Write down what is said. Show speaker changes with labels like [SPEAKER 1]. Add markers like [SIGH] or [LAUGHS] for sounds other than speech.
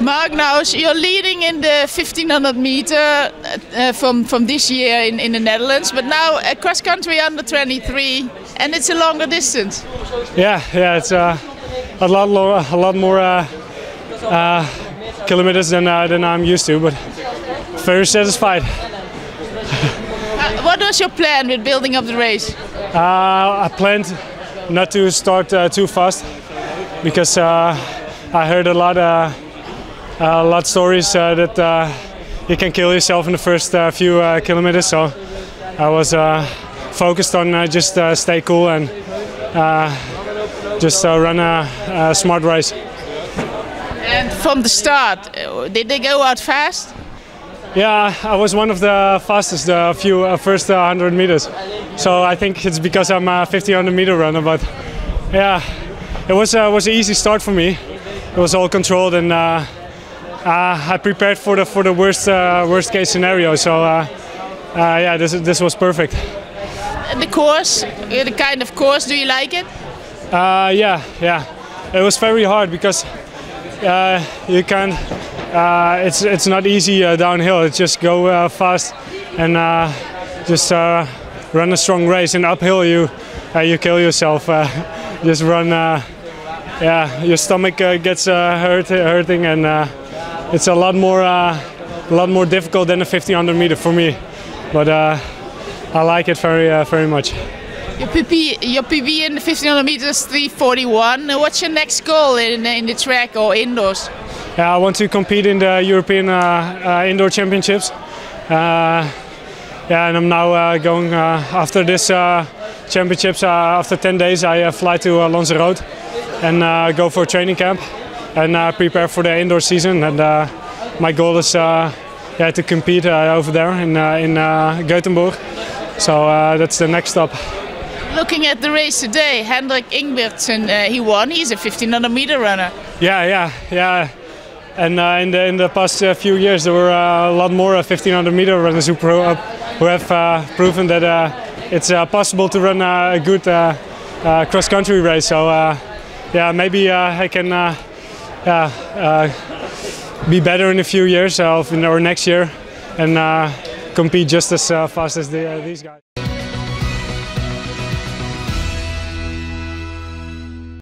[SPEAKER 1] Mark, now you're leading in the 1500 meter uh, from from this year in, in the Netherlands, but now uh, cross country under 23, and it's a longer distance.
[SPEAKER 2] Yeah, yeah, it's uh, a lot, lo- a lot more uh, uh, kilometers than uh, than I'm used to, but very satisfied.
[SPEAKER 1] Uh, what was your plan with building up the race?
[SPEAKER 2] Uh, I planned not to start uh, too fast because uh, I heard a lot, uh, a lot of stories uh, that uh, you can kill yourself in the first uh, few uh, kilometers. So I was uh, focused on uh, just uh, stay cool and uh, just uh, run a, a smart race.
[SPEAKER 1] And from the start, uh, did they go out fast?
[SPEAKER 2] Yeah, I was one of the fastest the few uh, first uh, 100 meters. So I think it's because I'm a 1500 meter runner. But yeah, it was uh, was an easy start for me. It was all controlled and uh, uh, I prepared for the for the worst uh, worst case scenario. So uh, uh, yeah, this this was perfect.
[SPEAKER 1] The course, uh, the kind of course, do you like it?
[SPEAKER 2] Uh, yeah, yeah. It was very hard because uh, you can't. Uh, it's it's not easy uh, downhill. It's just go uh, fast and uh, just uh, run a strong race. And uphill, you uh, you kill yourself. Uh, [LAUGHS] just run. Uh, yeah, your stomach uh, gets uh, hurt, hurting, and uh, it's a lot more uh, a lot more difficult than a 1500 meter for me. But uh, I like it very uh, very much.
[SPEAKER 1] Your PB, your PB in the 1500 meters 341. Uh, What's your next goal in, in the track or indoors?
[SPEAKER 2] Yeah, I want to compete in the European uh, uh, Indoor Championships. Uh, yeah, and I'm now uh, going uh, after this uh, championships. Uh, after 10 days, I uh, fly to Lanzarote and uh, go for a training camp and uh, prepare for the indoor season. And uh, my goal is uh, yeah, to compete over there in uh, in uh, Gothenburg. So uh, that's the next stop.
[SPEAKER 1] Looking at the race today, Henrik Ingebrigtsen, uh, he won. He's a 1500 meter runner.
[SPEAKER 2] Yeah, yeah, yeah. And uh, in the in the past uh, few years, there were uh, a lot more uh, 1500 meter runners who, pro- who have uh, proven that uh, it's uh, possible to run uh, a good uh, uh, cross country race. So uh, yeah, maybe uh, I can uh, yeah, uh, be better in a few years uh, or next year and uh, compete just as fast as the, these guys.